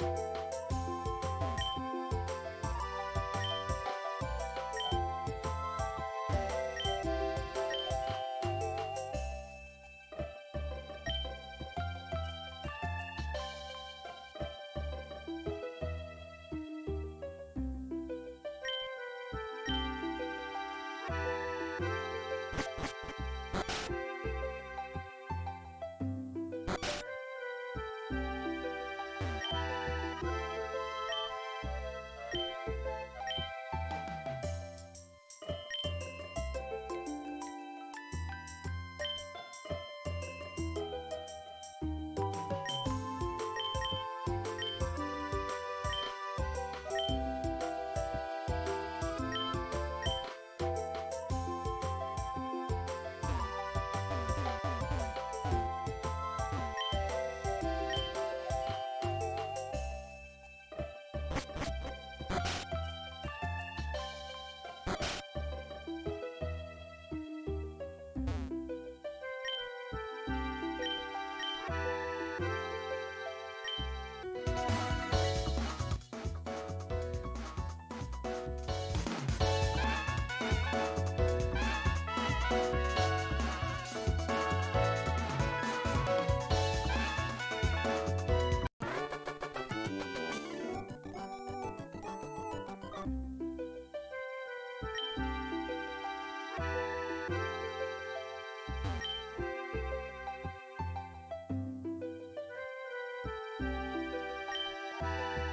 うん。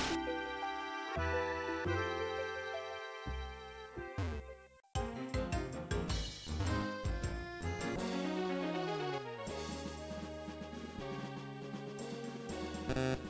Thank uh you. -huh.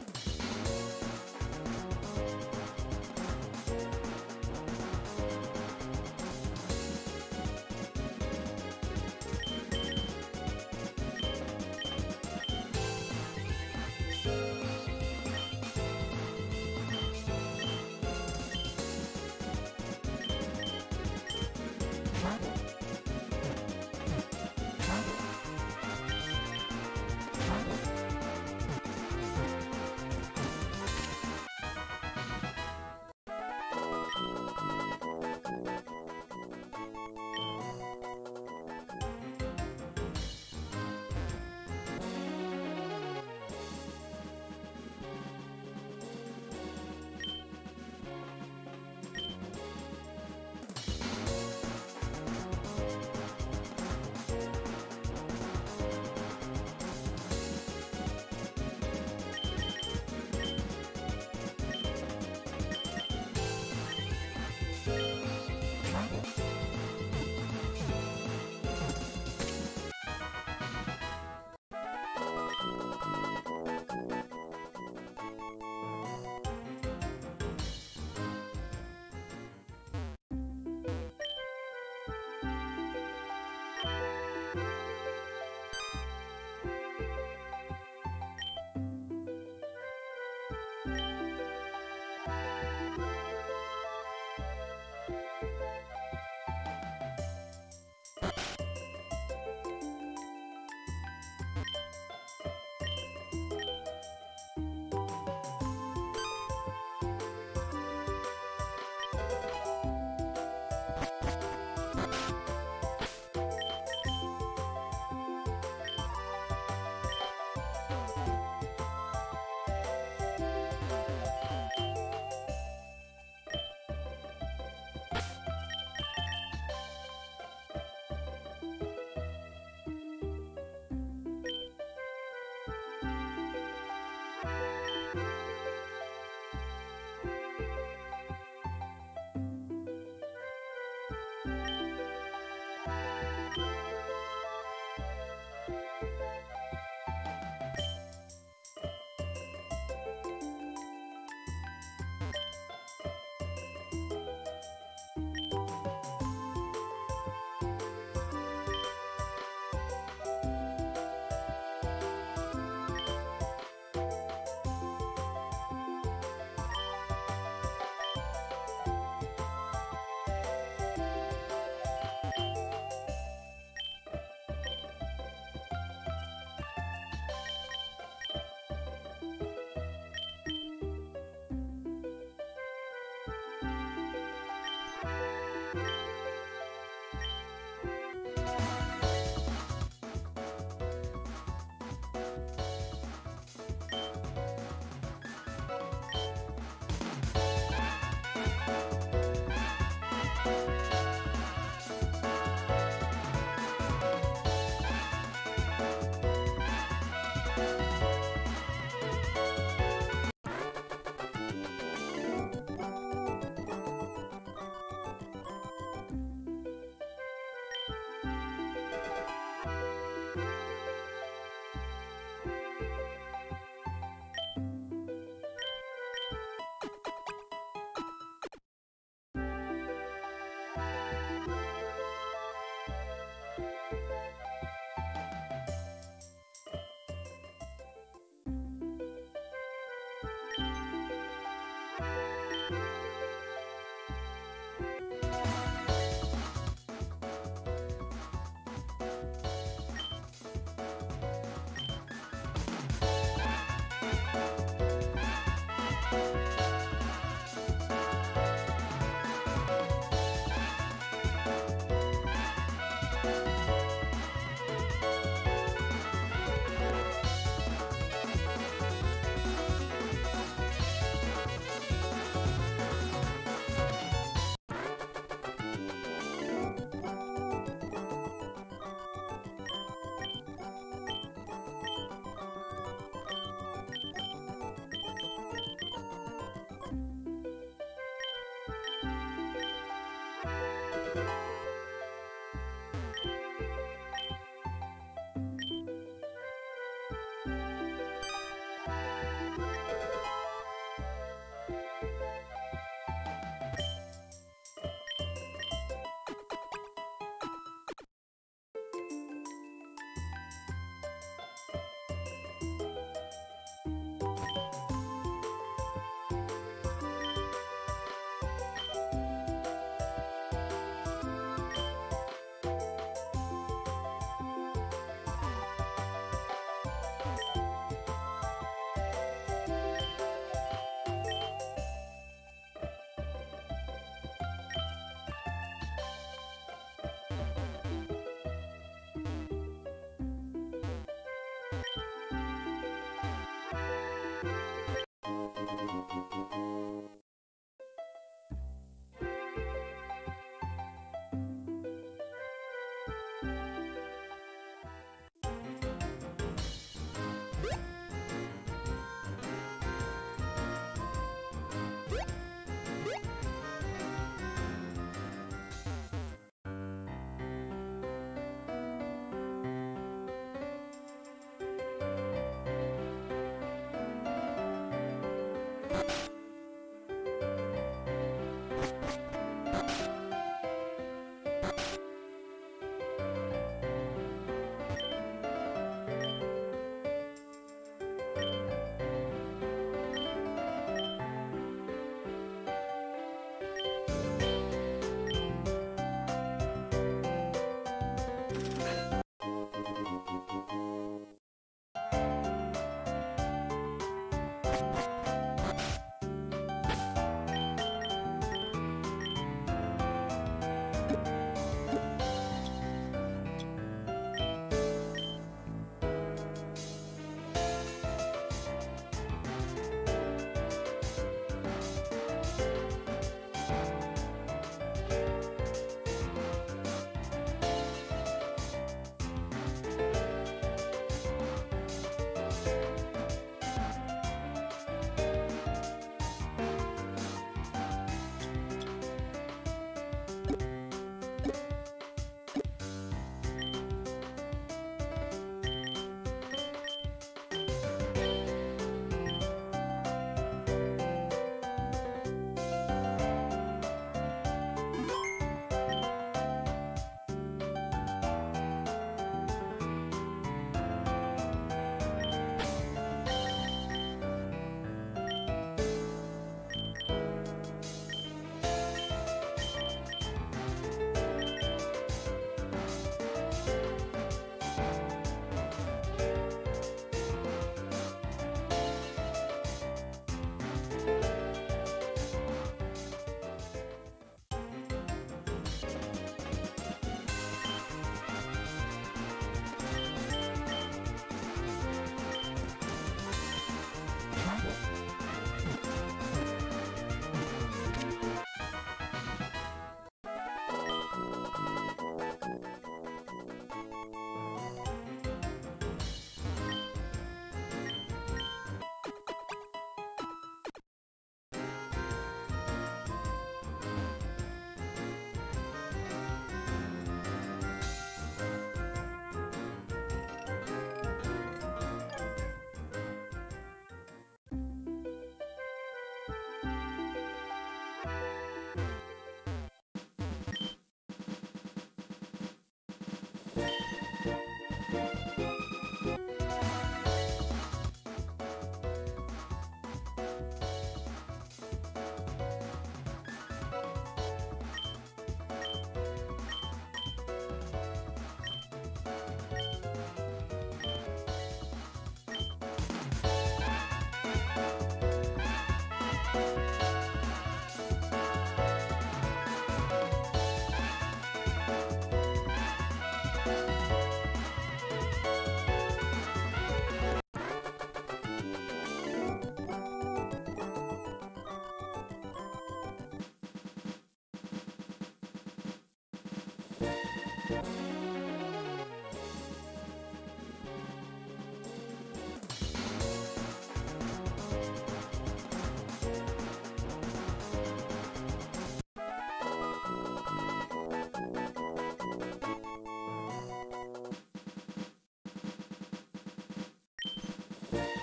You